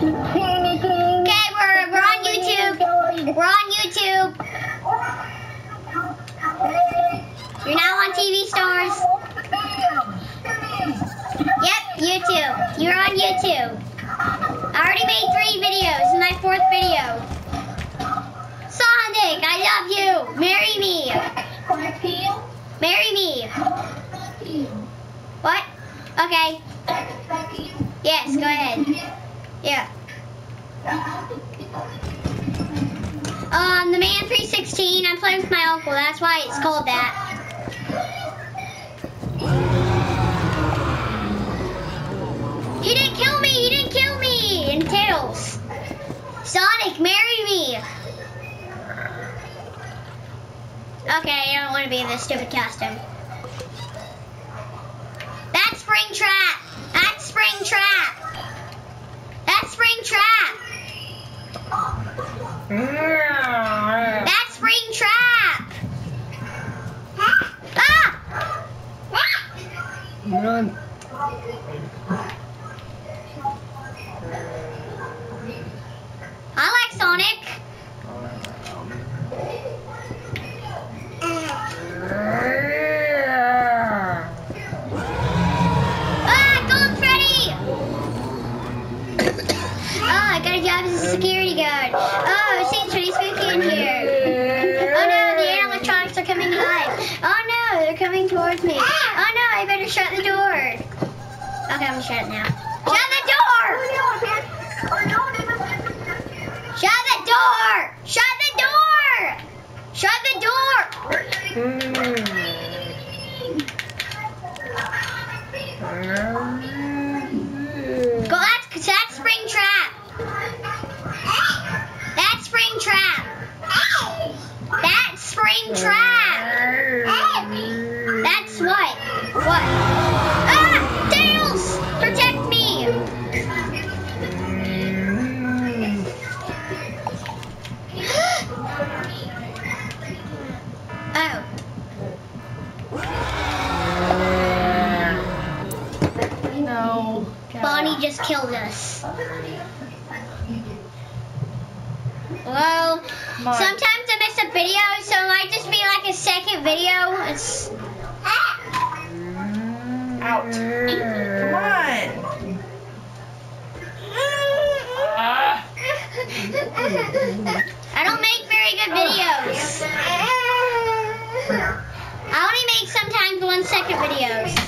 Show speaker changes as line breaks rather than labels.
Okay, we're, we're on YouTube. We're on YouTube. You're now on TV stars. Yep, YouTube. You're on YouTube. I already made three videos. My fourth video. Sonic, I love you. Marry me. Marry me. What? Okay. Yes, go ahead. Yeah. Um, the Man 316. I'm playing with my uncle. That's why it's called that. He didn't kill me. He didn't kill me. And Tails. Sonic, marry me. Okay, I don't want to be in this stupid costume. That's Springtrap. That's Springtrap. That's Springtrap. That's Springtrap. Ah!
Run.
I like Sonic. Got a job as a security guard. Oh, it seems pretty spooky in here. Oh no, the animatronics are coming live. Oh no, they're coming towards me. Oh no, I better shut the door. Okay, I'm gonna shut it now. Shut the door! Shut the door! Shut the door! Shut the door!
Hmm.
Go, just killed us. Well,
on.
sometimes I miss a video, so it might just be like a second video. It's
Out. Come on.
I don't make very good videos. I only make sometimes one second videos.